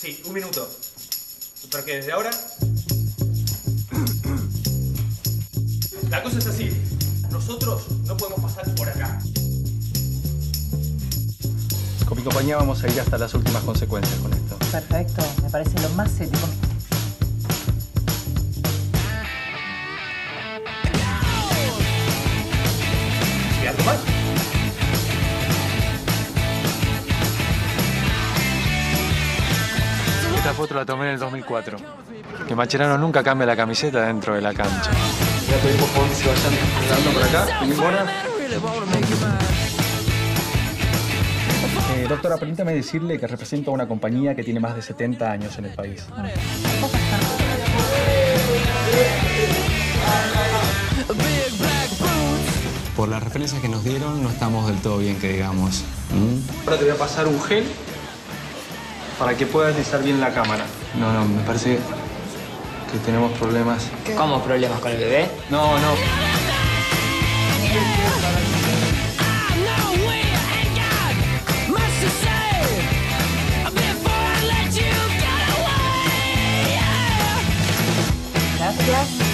Sí, un minuto. Porque desde ahora... La cosa es así. Nosotros no podemos pasar por acá. Con mi compañía vamos a ir hasta las últimas consecuencias con esto. Perfecto, me parece lo más ético. Esta foto la tomé en el 2004. Que Macherano nunca cambia la camiseta dentro de la cancha. Voy a pedir por favor que se vayan dando por acá. Ninguna. Eh, doctora, permítame decirle que represento a una compañía que tiene más de 70 años en el país. Por las referencias que nos dieron, no estamos del todo bien, que digamos. ¿Mm? Ahora te voy a pasar un gel para que pueda estar bien la cámara. No, no, me parece que tenemos problemas. ¿Qué? ¿Cómo problemas con el bebé? No, no. Gracias.